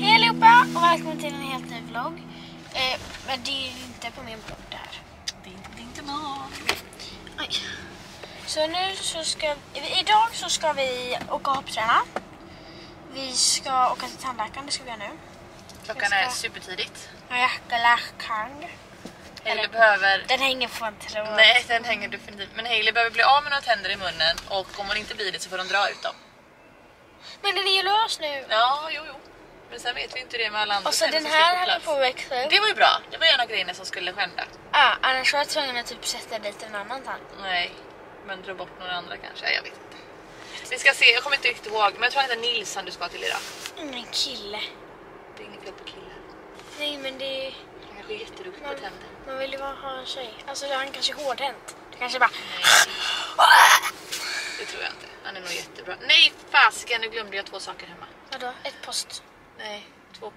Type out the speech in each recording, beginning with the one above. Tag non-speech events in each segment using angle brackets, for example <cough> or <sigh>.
Hej allihopa och välkommen till en helt ny vlogg. Eh, men det är inte på min blogg det här. Ding, ding, dong. Oj. Så nu så ska vi, idag så ska vi åka och hoppträna. Vi ska åka till tandläkaren, det ska vi göra nu. Klockan Jag är ska- supertidigt. Jäkelackang. Hailey Eller- behöver... Den hänger på en tråd. Nej, den hänger definitivt. Men Hailey behöver bli av med några tänder i munnen och om hon inte blir det så får de dra ut dem. Men den är ju lös nu. Ja, jo, jo. Men sen vet vi inte det med alla andra Och så den som här plats. på att växa upp. Det var ju bra. Det var en av grejerna som skulle skända. Ah, annars var jag tvungen att typ sätta dit en annan tand. Nej, men dra bort några andra kanske. Jag vet inte. Vi ska se, jag kommer inte riktigt ihåg. Men jag tror att det är Nilsson du ska till idag. Ingen kille. Det är inget fel på killen. Nej men det är... Kanske är jätteduktig på Man, tänder. man vill ju bara ha en tjej. Alltså han kanske är hårdhänt. Det kanske bara... Nej. Det tror jag inte. Han är nog jättebra. Nej, fasiken, nu glömde jag två saker hemma. Vadå? Ett post? Nej, två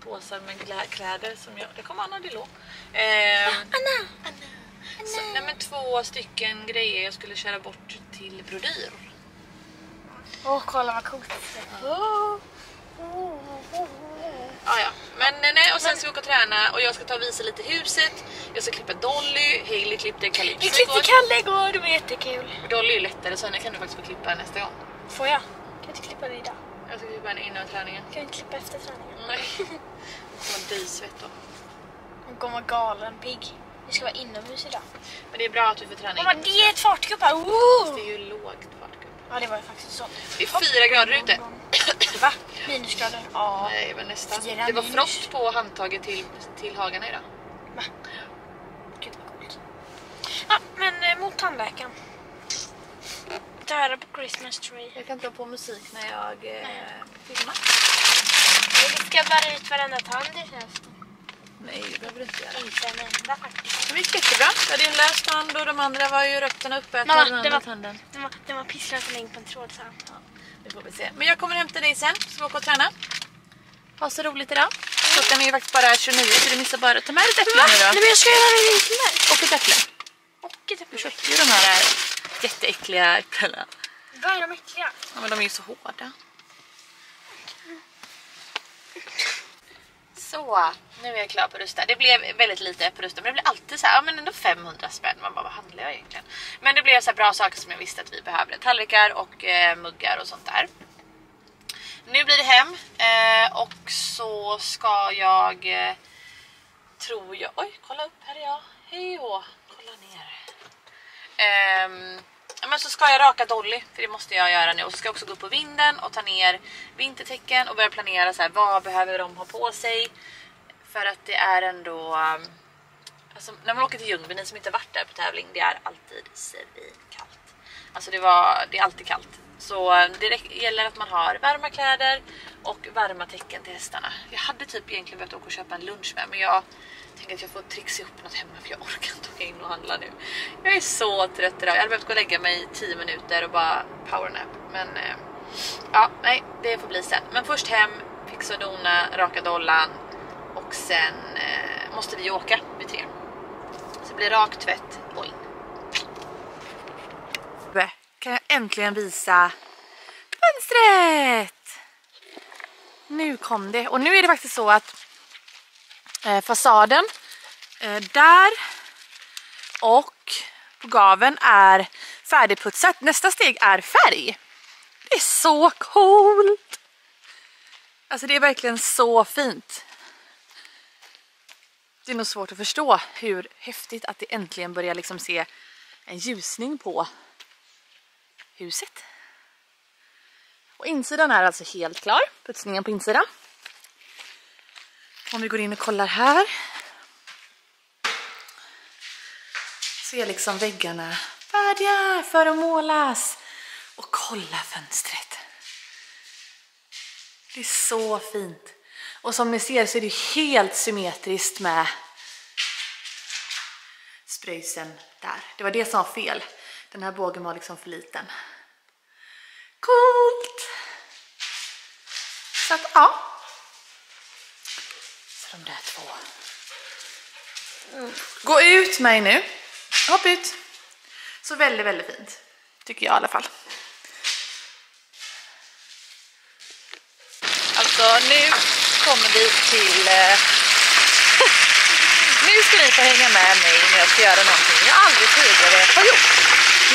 påsar med kläder som jag... Det kommer Anna Delo. Eh, Anna! så, nej men två stycken grejer jag skulle köra bort till brodyr. Åh, kolla vad coolt. Oh. Ah, ja. Men eh, nej, och sen ska vi åka och träna och jag ska ta och visa lite huset. Jag ska klippa Dolly, Hailey klippte Vi Calypso klippte igår. Kalle igår, det var jättekul. Dolly är lättare så henne kan du faktiskt få klippa nästa gång. Får jag? Kan jag inte klippa det idag? Jag ska klippa henne innan träningen. Kan jag inte klippa efter träningen? Nej. Hon kommer bli svett då. Hon kommer vara galen pigg. Vi ska vara inomhus idag. Men det är bra att vi får träna Mamma, det är ett fartgupp här! Det Woo! är ju lågt fartgupp. Ja, det var ju faktiskt så. Det är fyra grader ute. Va? Minusgrader? Ja. Nej, det var nästan. Fyra Det var minus. frost på handtaget till, till hagarna idag. Va? Gud vad coolt. Ja, men eh, mot tandläkaren. Där på Christmas tree. Jag kan ta på musik när jag eh, filmar. Vi ska bara ut varenda tand i festen. Nej, det behöver du inte göra. Inte en enda faktiskt. Det gick jättebra. Jag hade en lös tand och de andra var ju rötterna tar Mamma, den var- tanden. Den var, den var pisslat för länge på en tråd så här. Det får vi se. Men jag kommer hämta dig sen. Ska vi åka och träna. Ha så roligt idag. Klockan är ju faktiskt bara 29 så du missar bara. Ta med dig ett äpple nu Nej men jag ska göra det mer. Och ett äpple. Och ett Du äpple. köpte ju de här jätteäckliga äpplena. Vad är de äckliga? Ja, men de är ju så hårda. Så, nu är jag klar på Rusta. Det blev väldigt lite på Rusta, men det blev alltid så här, ja men ändå 500 spänn. Man bara, vad handlar jag egentligen? Men det blev så här bra saker som jag visste att vi behövde. Tallrikar och eh, muggar och sånt där. Nu blir det hem eh, och så ska jag, eh, tror jag, oj kolla upp, här är jag. Hej och kolla ner. Ehm, men så ska jag raka Dolly, för det måste jag göra nu. Och så ska jag också gå upp på vinden och ta ner vintertäcken och börja planera så här, vad behöver de ha på sig. För att det är ändå... Um, alltså, när man åker till Ljungby, ni som inte varit där på tävling, det är alltid svinkallt. Alltså det, var, det är alltid kallt. Så det gäller att man har varma kläder och varma täcken till hästarna. Jag hade typ egentligen behövt åka och köpa en lunch med men jag tänker att jag får trixa ihop något hemma för jag orkar inte åka in och handla nu. Jag är så trött idag. Jag hade behövt gå och lägga mig i 10 minuter och bara powernap. Men eh, ja, nej, det får bli sen. Men först hem, fixa och dona, raka dollan och sen eh, måste vi åka vid tre. Så det blir rak tvätt och in. Kan jag äntligen visa fönstret? Nu kom det. Och nu är det faktiskt så att eh, fasaden eh, där och på gaven är färdigputsat. Nästa steg är färg. Det är så coolt! Alltså det är verkligen så fint. Det är nog svårt att förstå hur häftigt att det äntligen börjar liksom se en ljusning på huset. Och insidan är alltså helt klar. Putsningen på insidan. Om vi går in och kollar här. Så är liksom väggarna färdiga för att målas. Och kolla fönstret. Det är så fint. Och som ni ser så är det helt symmetriskt med spröjsen där. Det var det som var fel. Den här bågen var liksom för liten. Coolt! Så att ja. Så de där två. Mm. Gå ut mig nu. Hopp ut. Så väldigt, väldigt fint. Tycker jag i alla fall. Alltså nu kommer vi till... Eh... <laughs> nu ska ni få hänga med mig när jag ska göra någonting jag aldrig tidigare har gjort.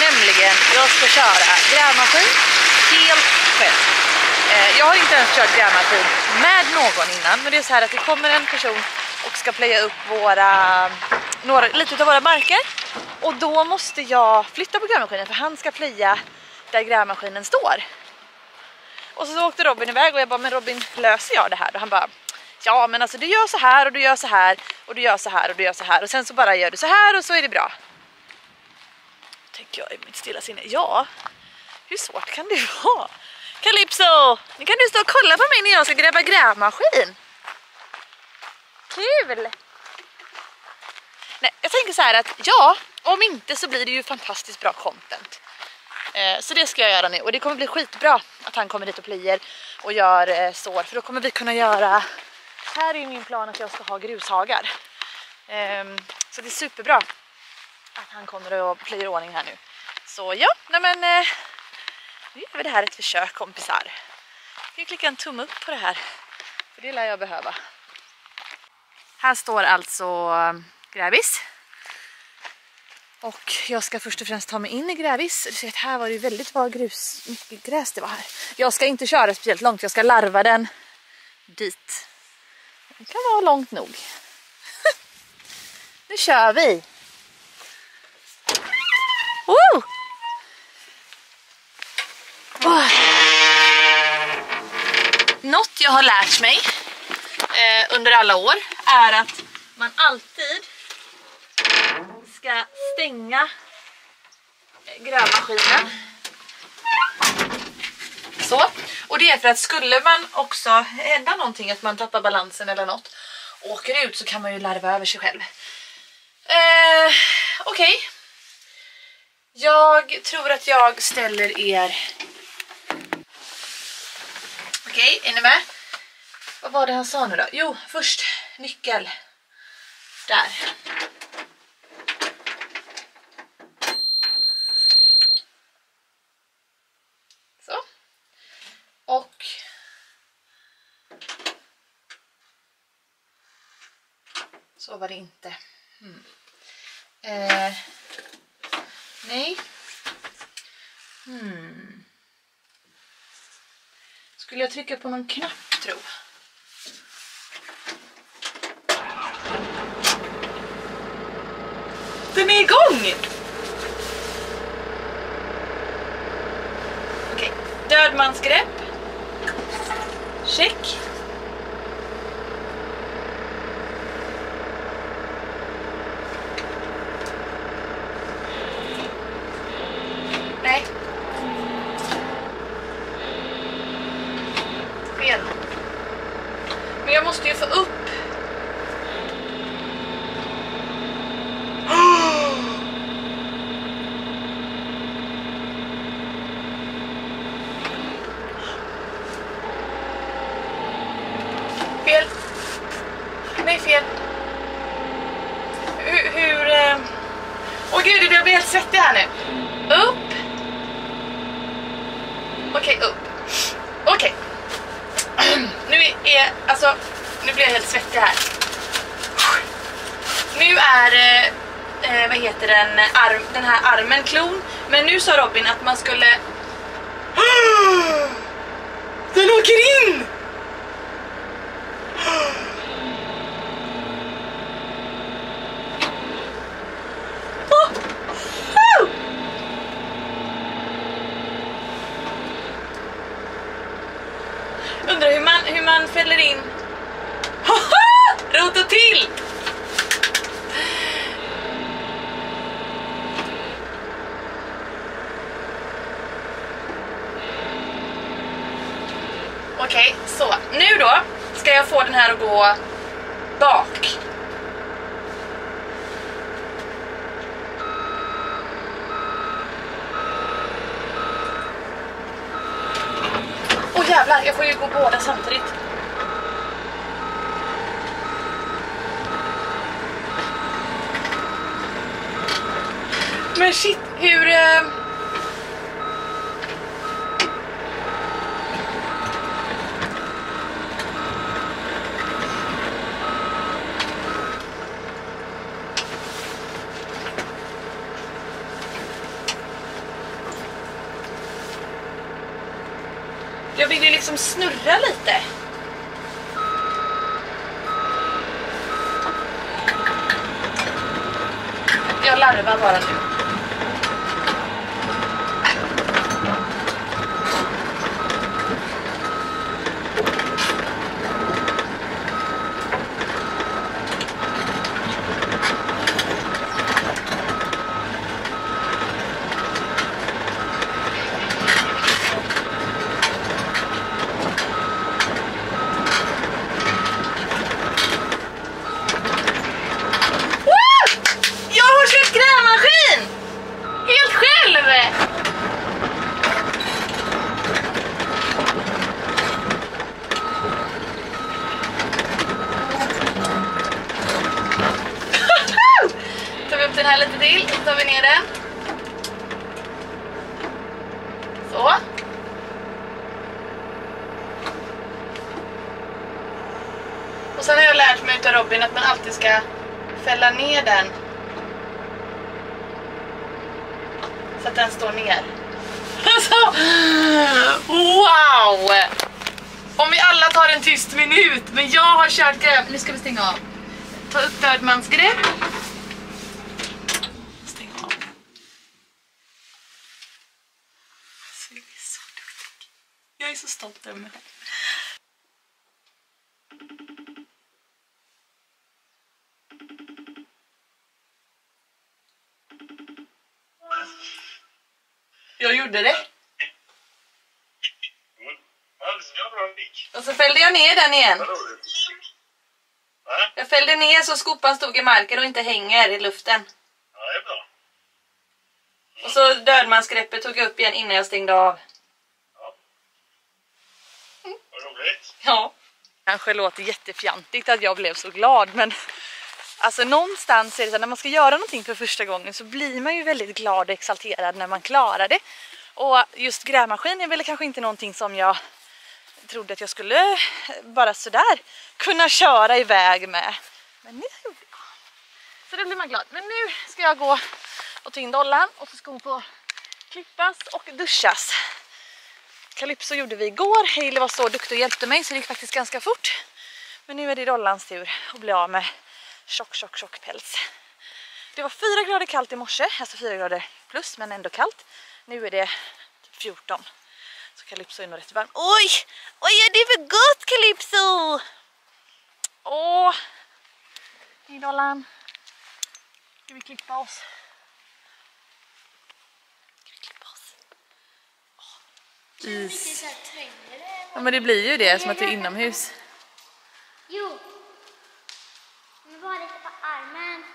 Nämligen, jag ska köra grävmaskin helt själv. Eh, jag har inte ens kört grävmaskin med någon innan, men det är så här att det kommer en person och ska plöja upp våra, några, lite av våra marker. Och då måste jag flytta på grävmaskinen för han ska plöja där grävmaskinen står. Och så åkte Robin iväg och jag bara, men Robin löser jag det här? Och han bara, ja men alltså du gör så här och du gör så här och du gör så här och du gör så här och sen så bara gör du så här och så är det bra. Tänker jag i mitt stilla sinne, ja hur svårt kan det <laughs> vara? Calypso, nu kan du stå och kolla på mig när jag ska gräva grävmaskin. Kul! Nej, jag tänker så här att ja, om inte så blir det ju fantastiskt bra content. Eh, så det ska jag göra nu och det kommer bli skitbra att han kommer dit och plöjer och gör eh, sår för då kommer vi kunna göra här är min plan att jag ska ha grushagar. Eh, så det är superbra att han kommer och plöjer i ordning här nu. Så ja, nej men eh, nu gör vi det här ett försök kompisar. Jag kan klicka en tumme upp på det här för det lär jag behöva. Här står alltså eh, grävis. Och jag ska först och främst ta mig in i grävis. Du ser att här var det väldigt bra grus, mycket gräs det var här. Jag ska inte köra speciellt långt, jag ska larva den dit. Det kan vara långt nog. <laughs> nu kör vi! Woo! Oh. Något jag har lärt mig eh, under alla år är att man alltid ska stänga grävmaskinen. Så. Och det är för att skulle man också hända någonting, att man tappar balansen eller något åker ut så kan man ju larva över sig själv. Eh, Okej. Okay. Jag tror att jag ställer er... Okej, okay, är ni med? Vad var det han sa nu då? Jo, först nyckel. Där. Så. Och så var det inte. Mm. Eh, nej. Skulle jag trycka på någon knapp tro? Den är igång! Okej, okay. dödmansgrepp. Check. Nej. Fel. Men jag måste ju få upp Fel. Nej, fel. Hur... hur eh... Åh gud, jag blir helt svettig här nu. Upp. Okej, okay, upp. Okej. Okay. <clears throat> Nu är... Alltså, nu blir jag helt svettig här. Nu är... Eh, eh, vad heter den? Arm, den här armen klon. Men nu sa Robin att man skulle... <gasps> Den åker in! Undrar hur man, hur man fäller in... Rota till! Okej, okay, så nu då ska jag få den här att gå bak. Åh oh, jävlar, jag får ju gå båda samtidigt. Men shit, hur... Eh... Jag vill ju liksom snurra lite. Jag larvar bara nu. Woo! Jag har köpt grävmaskin! Helt själv! tar vi upp den här lite till, så tar vi ner den. Så. Och sen har jag lärt mig utav Robin att man alltid ska fälla ner den. Så att den står ner. Alltså, wow! Om vi alla tar en tyst minut, men jag har kört gräv... Nu ska vi stänga av. Ta upp dödmansgrepp. Stäng av. Alltså, jag är så duktig. Jag är så stolt över mig själv. Jag gjorde det. Och så fällde jag ner den igen. Jag fällde ner så skopan stod i marken och inte hänger i luften. Och så dödmansgreppet tog jag upp igen innan jag stängde av. Vad roligt. Ja. Kanske låter jättefjantigt att jag blev så glad men alltså någonstans är det så att när man ska göra någonting för första gången så blir man ju väldigt glad och exalterad när man klarar det. Och just grävmaskin är väl kanske inte någonting som jag trodde att jag skulle eh, bara sådär kunna köra iväg med. Men det gjorde jag. Så det blir man glad. Men nu ska jag gå och ta in dollarn och så ska hon få klippas och duschas. Calypso gjorde vi igår. Hailey var så duktig och hjälpte mig så det gick faktiskt ganska fort. Men nu är det Dollans tur att bli av med tjock, tjock, tjock päls. Det var 4 grader kallt i morse, alltså 4 grader plus men ändå kallt. Nu är det typ 14. Så Calypso är nog rätt varm. Oj! Oj, är det för gott Calypso? Åh! Hej Dollan. Ska vi klippa oss? Ska vi klippa oss? Is. Ja men det blir ju det som att det är inomhus. Jo. Men bara lite på armen.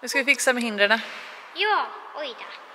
Nu ska vi fixa med hindren. Ja, oj då.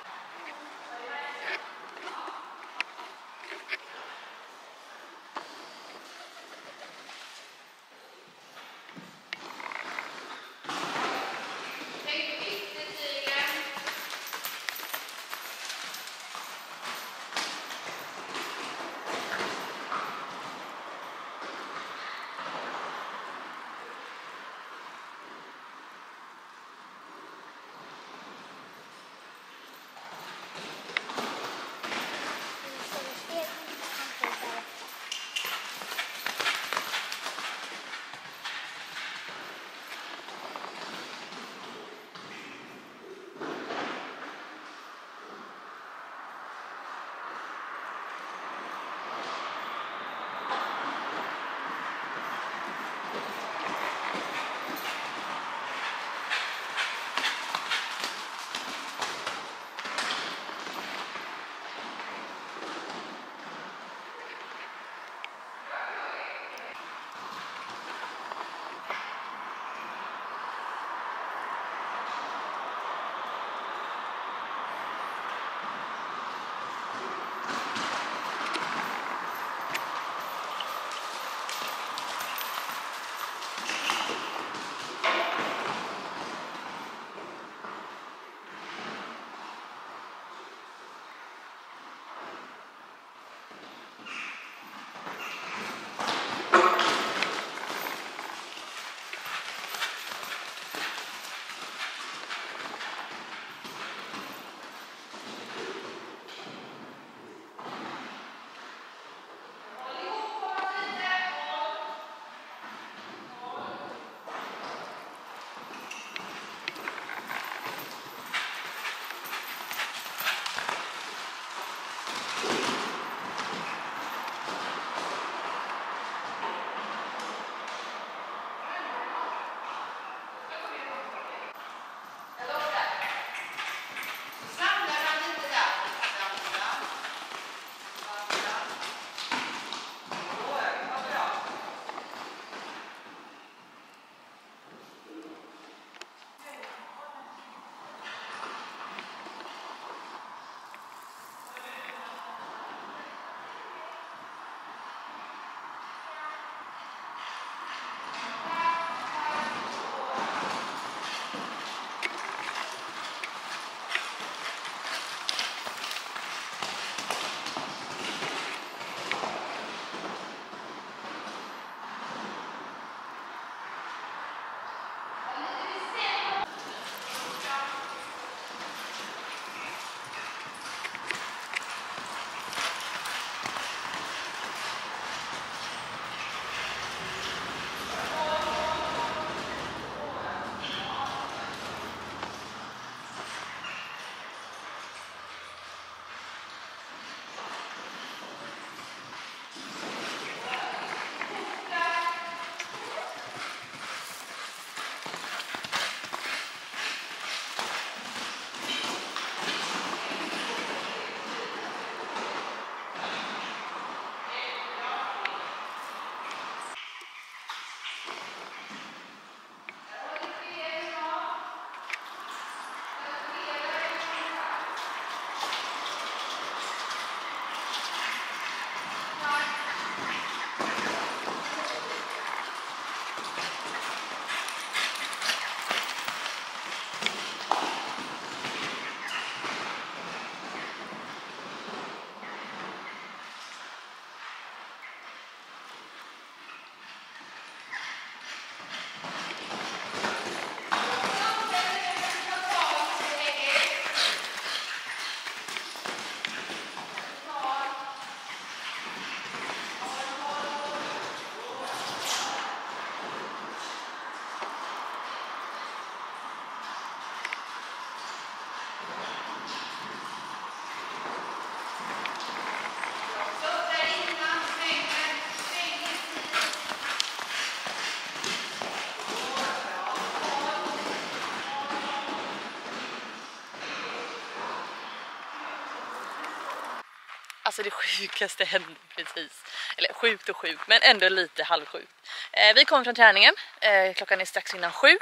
Alltså det sjukaste hände precis. Eller sjukt och sjukt, men ändå lite halvsjukt. Eh, vi kommer från träningen, eh, klockan är strax innan sju.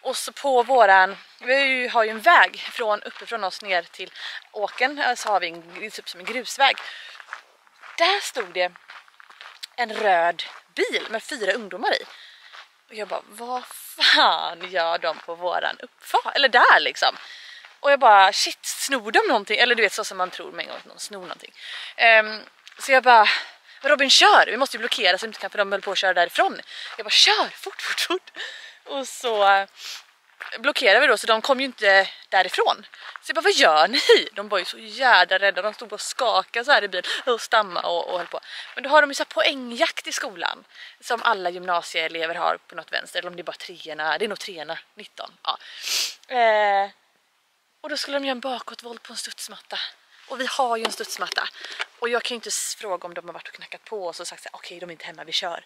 Och så på våran, vi har ju, har ju en väg från uppifrån oss ner till åken, eh, så har vi en, typ som en grusväg. Där stod det en röd bil med fyra ungdomar i. Och jag bara, vad fan gör de på våran uppfart? Eller där liksom. Och jag bara, shit, snor de någonting? Eller du vet så som man tror med en gång att någon snor någonting. Um, så jag bara, Robin kör, vi måste ju blockera så inte kan för de höll på att köra därifrån. Jag bara, kör, fort, fort, fort. Och så eh, blockerade vi då så de kom ju inte därifrån. Så jag bara, vad gör ni? De var ju så jädra rädda, de stod och skakade så här i bilen och stammade och, och höll på. Men då har de ju så poängjakt i skolan som alla gymnasieelever har på något vänster, eller om det är bara treorna, det är nog treorna, 19. Ja. Eh, och då skulle de göra en bakåtvolt på en studsmatta. Och vi har ju en studsmatta. Och jag kan ju inte fråga om de har varit och knackat på oss och sagt så här, okej de är inte hemma, vi kör.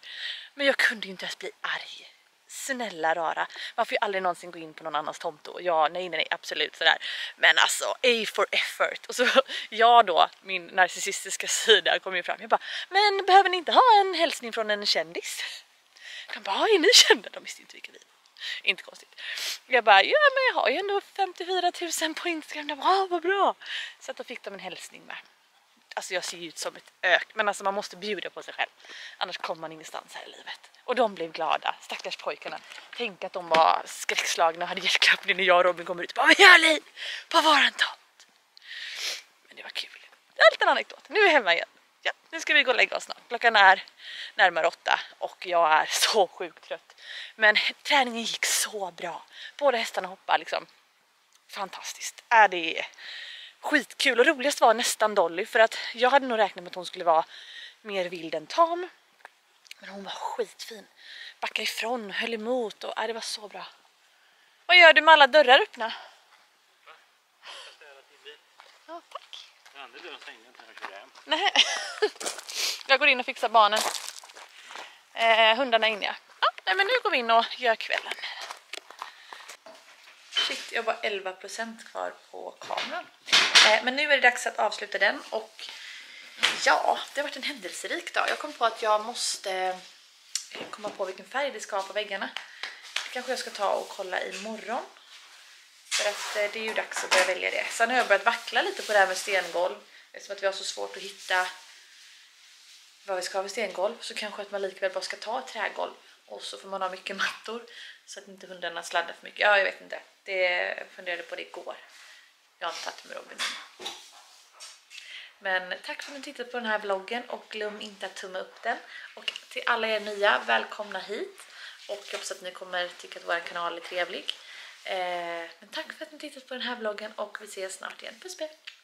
Men jag kunde ju inte ens bli arg. Snälla rara, man får ju aldrig någonsin gå in på någon annans tomt då. Ja, nej, nej, nej, absolut sådär. Men alltså, A for effort. Och så <laughs> jag då, min narcissistiska sida kom ju fram. Jag bara, men behöver ni inte ha en hälsning från en kändis? De bara, är ni kända? De visste inte vilka vi var. Inte konstigt. Jag bara, ja men jag har ju ändå 54 000 på Instagram. De bara, ah, vad bra. Så att då fick de en hälsning med. Alltså jag ser ju ut som ett ök, men alltså man måste bjuda på sig själv. Annars kommer man ingenstans här i livet. Och de blev glada, stackars pojkarna. Tänk att de var skräckslagna och hade hjärtklappning när jag och Robin kommer ut. Bara, vad gör ni på våran tomt? Men det var kul. Det är en liten anekdot. Nu är vi hemma igen. Ja, nu ska vi gå och lägga oss snart. Klockan är närmare åtta och jag är <laughs> så sjukt trött. Men träningen gick så bra. Båda hästarna hoppade liksom. Fantastiskt. Äh, är det skitkul och roligast var nästan Dolly för att jag hade nog räknat med att hon skulle vara mer vild än tam. Men hon var skitfin. Backade ifrån, höll emot och äh, det var så bra. Vad gör du med alla dörrar öppna? Ja, tack. Den andra dörren stängde inte när jag körde hem. Nej. <laughs> Jag går in och fixar barnen. Eh, hundarna är inne ja. ja. Nej men nu går vi in och gör kvällen. Shit, jag har bara 11% kvar på kameran. Eh, men nu är det dags att avsluta den och ja, det har varit en händelserik dag. Jag kom på att jag måste eh, komma på vilken färg det ska ha på väggarna. Det kanske jag ska ta och kolla imorgon. För att eh, det är ju dags att börja välja det. Sen har jag börjat vackla lite på det här med stengolv. Eftersom att vi har så svårt att hitta vad vi ska ha för stengolv så kanske att man likväl bara ska ta ett trägolv och så får man ha mycket mattor så att inte hundarna sladdar för mycket. Ja, jag vet inte. Det jag funderade på det igår. Jag har inte tagit med Robin. Men tack för att ni tittat på den här vloggen och glöm inte att tumma upp den. Och till alla er nya, välkomna hit. Och jag hoppas att ni kommer tycka att vår kanal är trevlig. Eh, men tack för att ni tittat på den här vloggen och vi ses snart igen. Puss puss!